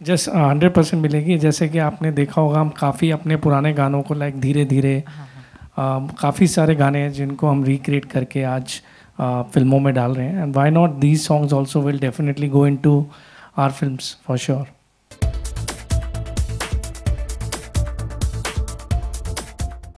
Just hundred percent मिलेगी। जैसे कि आपने देखा होगा हम काफ़ी अपने पुराने गानों को लाइक धीरे धीरे हाँ, हाँ, हाँ। काफ़ी सारे गाने हैं जिनको हम रिक्रिएट करके आज आ, फ़िल्मों में डाल रहे हैं। And why not these songs also will definitely go into our film for sure